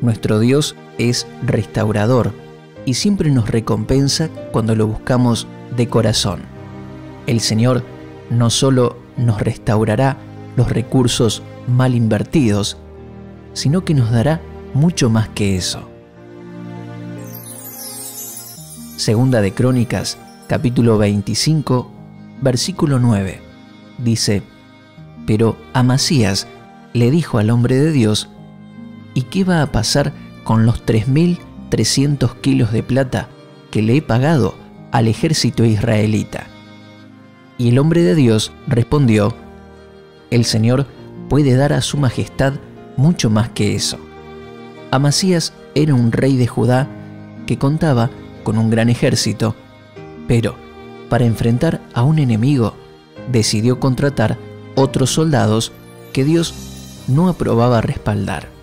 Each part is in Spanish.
Nuestro Dios es restaurador y siempre nos recompensa cuando lo buscamos de corazón. El Señor no solo nos restaurará los recursos mal invertidos, sino que nos dará mucho más que eso. Segunda de Crónicas, capítulo 25, versículo 9. Dice, pero Amasías le dijo al hombre de Dios, ¿y qué va a pasar con los 3.300 kilos de plata que le he pagado al ejército israelita? Y el hombre de Dios respondió, el Señor puede dar a su majestad mucho más que eso. Amasías era un rey de Judá que contaba con un gran ejército, pero para enfrentar a un enemigo decidió contratar otros soldados que Dios no aprobaba respaldar.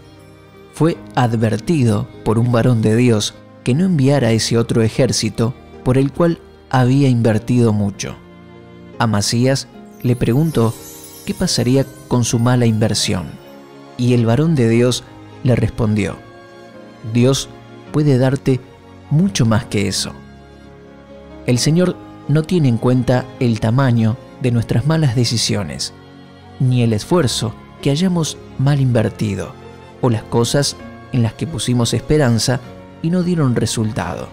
Fue advertido por un varón de Dios que no enviara ese otro ejército por el cual había invertido mucho. Amasías le preguntó qué pasaría con su mala inversión, y el varón de Dios le respondió, Dios puede darte mucho más que eso. El Señor no tiene en cuenta el tamaño de nuestras malas decisiones, ni el esfuerzo que hayamos mal invertido, o las cosas en las que pusimos esperanza y no dieron resultado.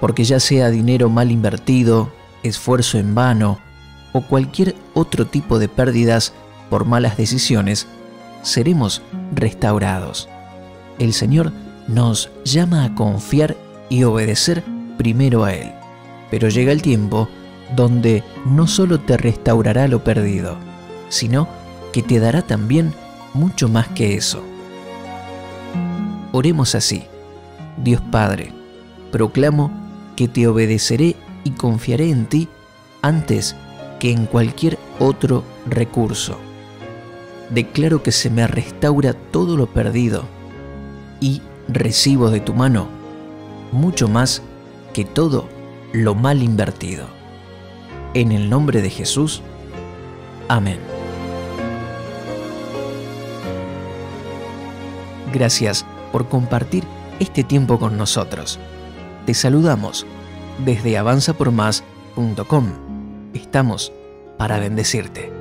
Porque ya sea dinero mal invertido, esfuerzo en vano, o cualquier otro tipo de pérdidas por malas decisiones, seremos restaurados. El Señor nos llama a confiar y obedecer primero a Él. Pero llega el tiempo donde no solo te restaurará lo perdido, sino que te dará también mucho más que eso. Oremos así. Dios Padre, proclamo que te obedeceré y confiaré en ti antes que en cualquier otro recurso. Declaro que se me restaura todo lo perdido y recibo de tu mano mucho más que todo lo mal invertido. En el nombre de Jesús. Amén. Gracias por compartir este tiempo con nosotros. Te saludamos desde avanzapormás.com. Estamos para bendecirte.